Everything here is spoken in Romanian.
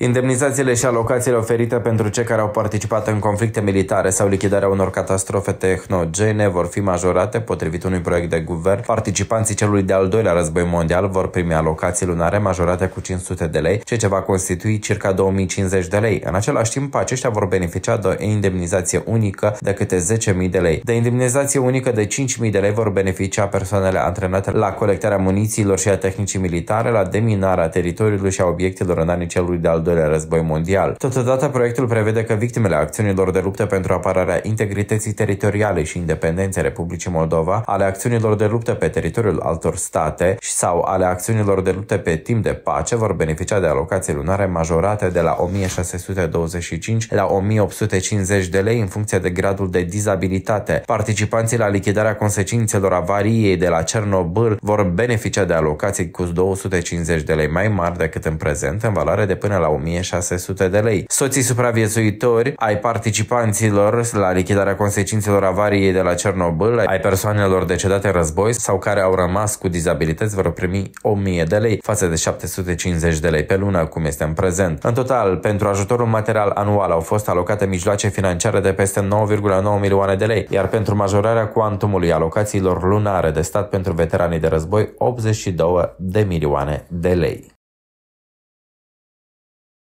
Indemnizațiile și alocațiile oferite pentru cei care au participat în conflicte militare sau lichidarea unor catastrofe tehnogene vor fi majorate potrivit unui proiect de guvern. Participanții celui de-al doilea război mondial vor primi alocații lunare majorate cu 500 de lei, ceea ce va constitui circa 2050 de lei. În același timp, aceștia vor beneficia de o indemnizație unică de câte 10.000 de lei. De indemnizație unică de 5.000 de lei vor beneficia persoanele antrenate la colectarea munițiilor și a tehnicii militare, la deminarea teritoriului și a obiectelor în anii celui de-al doilea război mondial. Totodată, proiectul prevede că victimele acțiunilor de luptă pentru apărarea integrității teritoriale și independenței Republicii Moldova, ale acțiunilor de luptă pe teritoriul altor state sau ale acțiunilor de luptă pe timp de pace vor beneficia de alocații lunare majorate de la 1625 la 1850 de lei în funcție de gradul de dizabilitate. Participanții la lichidarea consecințelor avariei de la Cernobâl vor beneficia de alocații cu 250 de lei mai mari decât în prezent, în valoare de până la 1600 de lei. Soții supraviețuitori ai participanților la lichidarea consecințelor avariei de la Cernobâl, ai persoanelor decedate în război sau care au rămas cu dizabilități vor primi 1000 de lei față de 750 de lei pe lună, cum este în prezent. În total, pentru ajutorul material anual au fost alocate mijloace financiare de peste 9,9 milioane de lei, iar pentru majorarea cuantumului alocațiilor lunare de stat pentru veteranii de război, 82 de milioane de lei.